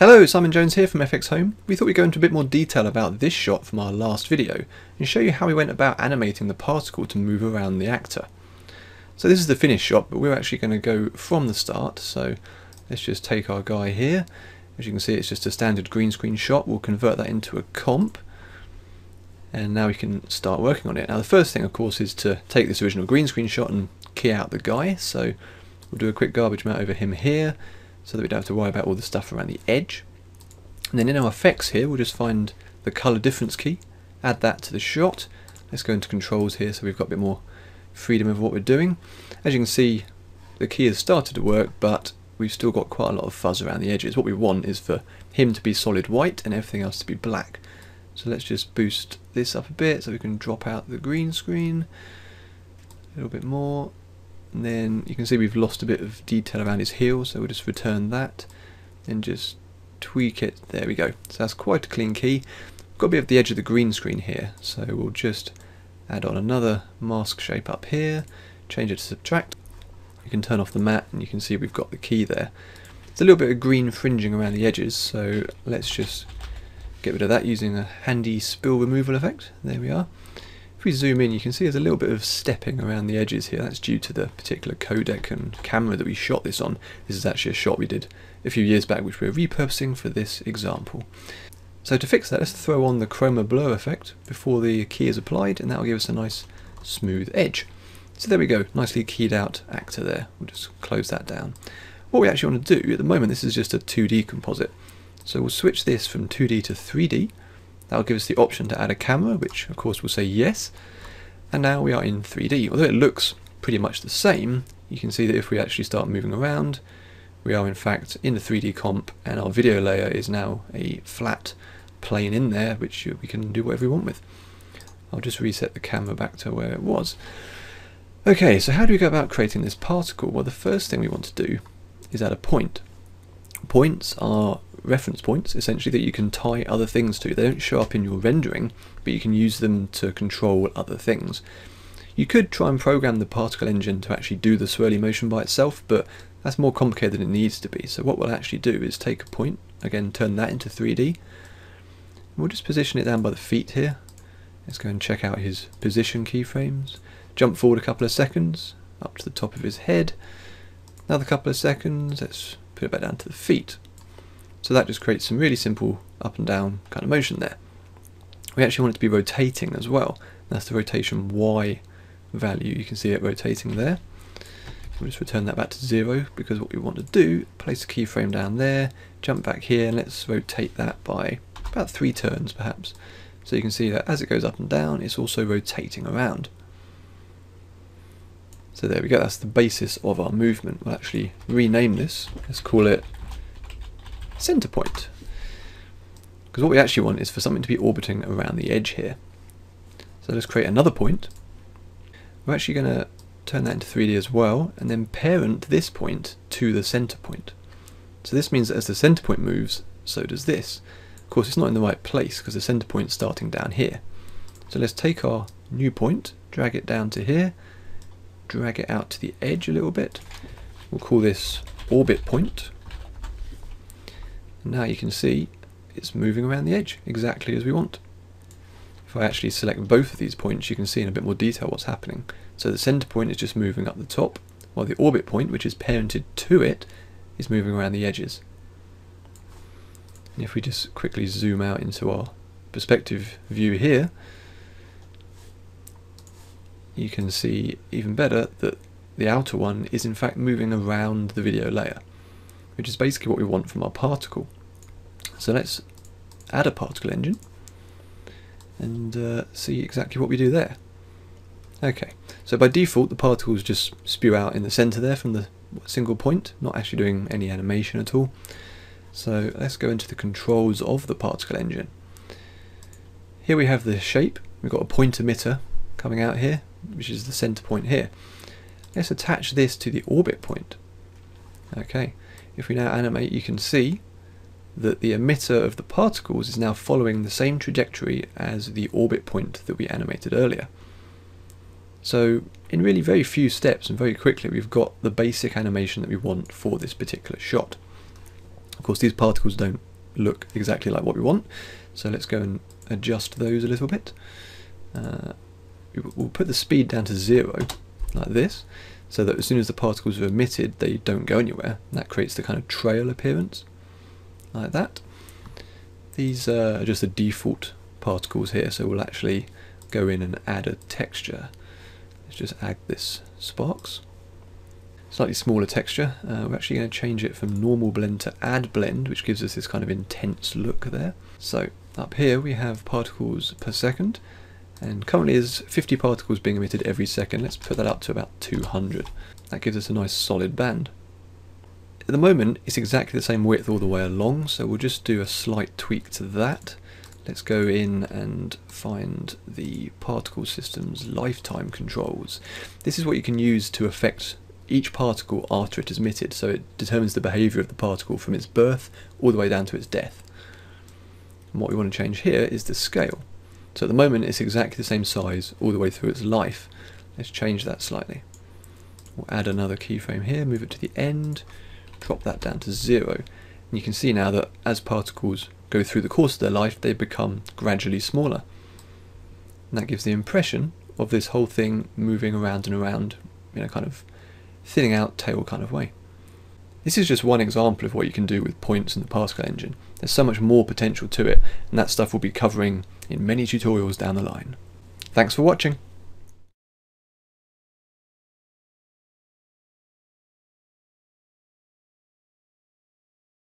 Hello, Simon Jones here from FXhome. We thought we'd go into a bit more detail about this shot from our last video and show you how we went about animating the particle to move around the actor. So this is the finished shot, but we're actually going to go from the start. So let's just take our guy here. As you can see, it's just a standard green screen shot. We'll convert that into a comp. And now we can start working on it. Now the first thing, of course, is to take this original green screen shot and key out the guy. So we'll do a quick garbage matte over him here so that we don't have to worry about all the stuff around the edge. And then in our effects here, we'll just find the color difference key, add that to the shot. Let's go into controls here so we've got a bit more freedom of what we're doing. As you can see, the key has started to work, but we've still got quite a lot of fuzz around the edges. What we want is for him to be solid white and everything else to be black. So let's just boost this up a bit so we can drop out the green screen a little bit more and then you can see we've lost a bit of detail around his heel so we'll just return that and just tweak it. There we go. So that's quite a clean key. We've got a bit of the edge of the green screen here so we'll just add on another mask shape up here change it to subtract. You can turn off the matte and you can see we've got the key there. There's a little bit of green fringing around the edges so let's just get rid of that using a handy spill removal effect. There we are if we zoom in, you can see there's a little bit of stepping around the edges here. That's due to the particular codec and camera that we shot this on. This is actually a shot we did a few years back, which we're repurposing for this example. So to fix that, let's throw on the chroma blur effect before the key is applied, and that will give us a nice smooth edge. So there we go, nicely keyed out actor there. We'll just close that down. What we actually want to do, at the moment this is just a 2D composite. So we'll switch this from 2D to 3D, That'll give us the option to add a camera, which of course we'll say yes. And now we are in 3D. Although it looks pretty much the same, you can see that if we actually start moving around, we are in fact in the 3D comp and our video layer is now a flat plane in there which we can do whatever we want with. I'll just reset the camera back to where it was. Okay, so how do we go about creating this particle? Well, the first thing we want to do is add a point. Points are reference points, essentially, that you can tie other things to. They don't show up in your rendering, but you can use them to control other things. You could try and program the particle engine to actually do the swirly motion by itself, but that's more complicated than it needs to be. So what we'll actually do is take a point, again turn that into 3D, we'll just position it down by the feet here. Let's go and check out his position keyframes. Jump forward a couple of seconds, up to the top of his head. Another couple of seconds, let's put it back down to the feet. So that just creates some really simple up and down kind of motion there. We actually want it to be rotating as well. That's the rotation Y value. You can see it rotating there. We'll just return that back to zero because what we want to do, place a keyframe down there, jump back here and let's rotate that by about three turns perhaps. So you can see that as it goes up and down, it's also rotating around. So there we go, that's the basis of our movement. We'll actually rename this. Let's call it center point. Because what we actually want is for something to be orbiting around the edge here. So let's create another point. We're actually going to turn that into 3D as well, and then parent this point to the center point. So this means that as the center point moves, so does this. Of course, it's not in the right place because the center point is starting down here. So let's take our new point, drag it down to here, drag it out to the edge a little bit. We'll call this orbit point. Now you can see it's moving around the edge exactly as we want. If I actually select both of these points you can see in a bit more detail what's happening. So the center point is just moving up the top while the orbit point which is parented to it is moving around the edges. And if we just quickly zoom out into our perspective view here you can see even better that the outer one is in fact moving around the video layer which is basically what we want from our particle. So let's add a particle engine and uh, see exactly what we do there. Okay, so by default the particles just spew out in the center there from the single point, not actually doing any animation at all. So let's go into the controls of the particle engine. Here we have the shape, we've got a point emitter coming out here, which is the center point here. Let's attach this to the orbit point. Okay, if we now animate you can see that the emitter of the particles is now following the same trajectory as the orbit point that we animated earlier. So in really very few steps and very quickly we've got the basic animation that we want for this particular shot. Of course these particles don't look exactly like what we want, so let's go and adjust those a little bit. Uh, we'll put the speed down to zero, like this, so that as soon as the particles are emitted, they don't go anywhere. And that creates the kind of trail appearance, like that. These are just the default particles here, so we'll actually go in and add a texture. Let's just add this sparks. Slightly smaller texture. Uh, we're actually going to change it from normal blend to add blend, which gives us this kind of intense look there. So up here we have particles per second, and currently there's 50 particles being emitted every second. Let's put that up to about 200. That gives us a nice solid band. At the moment it's exactly the same width all the way along, so we'll just do a slight tweak to that. Let's go in and find the particle system's lifetime controls. This is what you can use to affect each particle after it is emitted, so it determines the behaviour of the particle from its birth all the way down to its death. And what we want to change here is the scale. So at the moment it's exactly the same size all the way through its life. Let's change that slightly. We'll add another keyframe here, move it to the end, drop that down to zero. And you can see now that as particles go through the course of their life, they become gradually smaller. And that gives the impression of this whole thing moving around and around in a kind of thinning out tail kind of way. This is just one example of what you can do with points in the particle engine. There's so much more potential to it, and that stuff we'll be covering in many tutorials down the line. Thanks for watching!